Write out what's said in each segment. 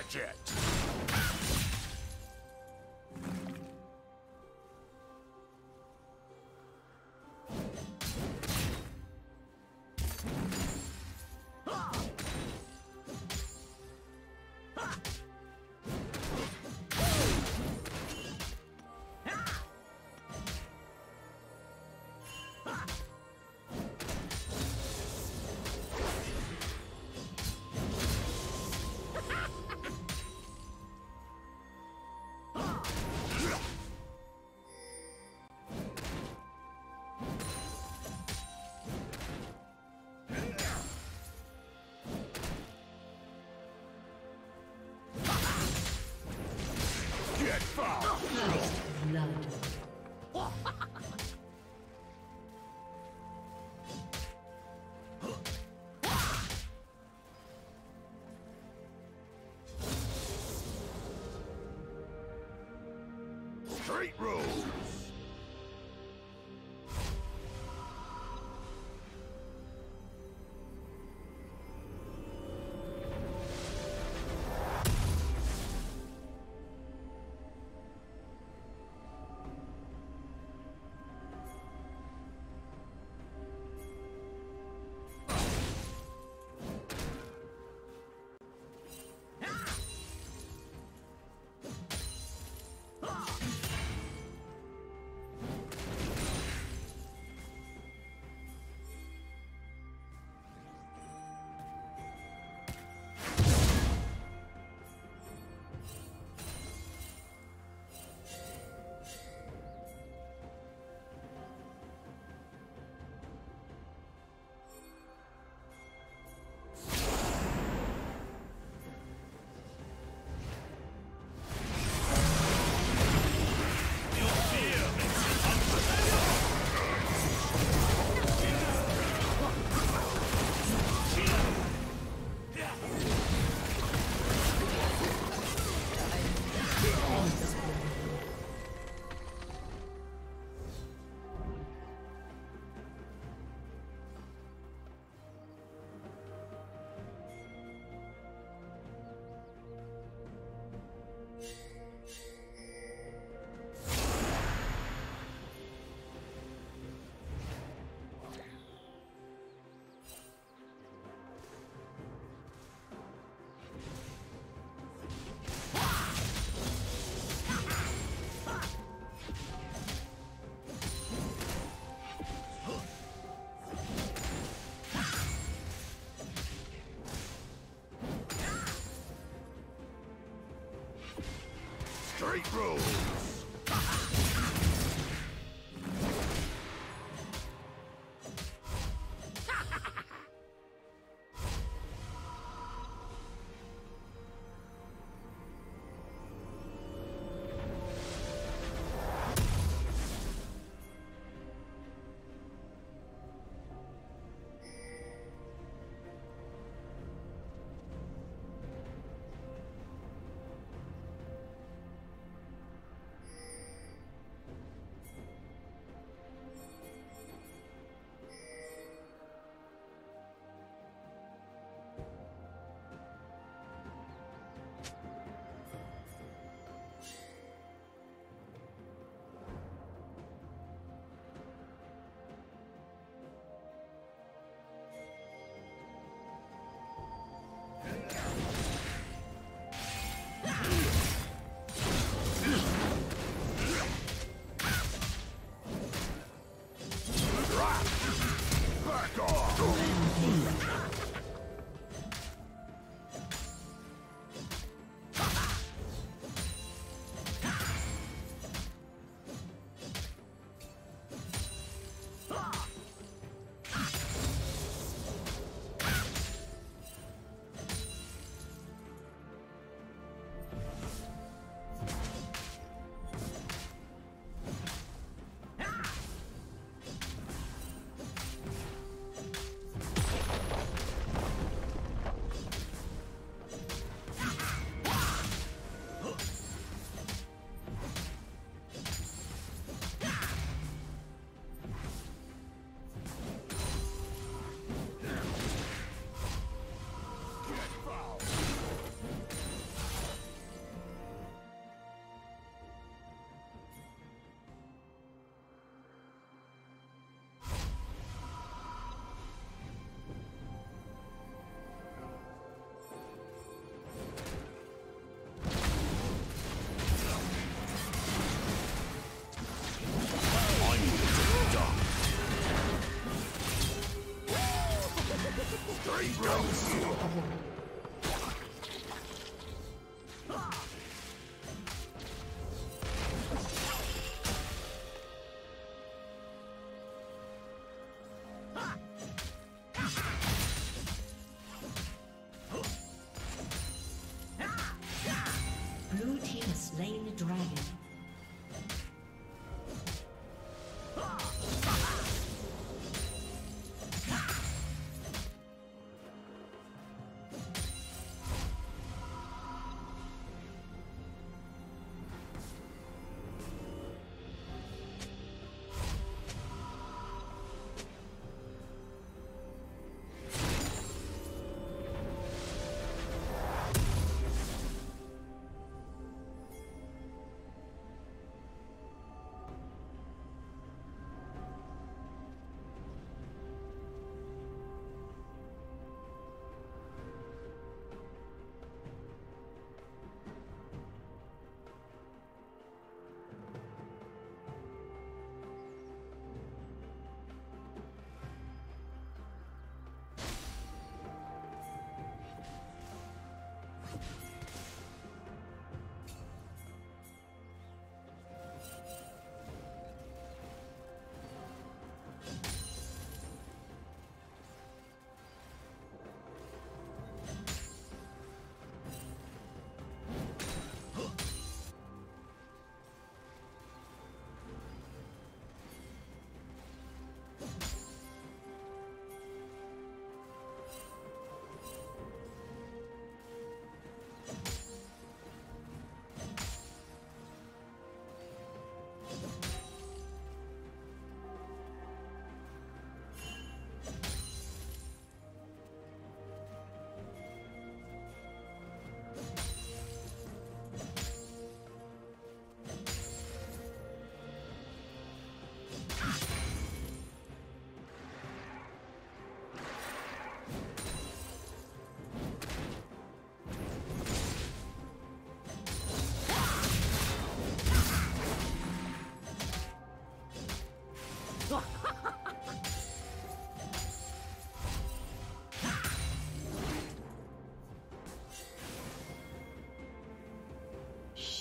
Watch Straight rules! Straight rules!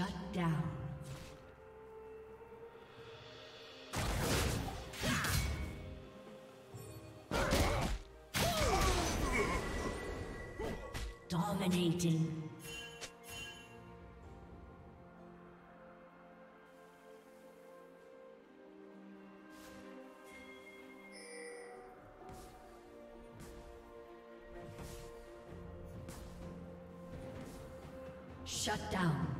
Shut down. Dominating. Shut down.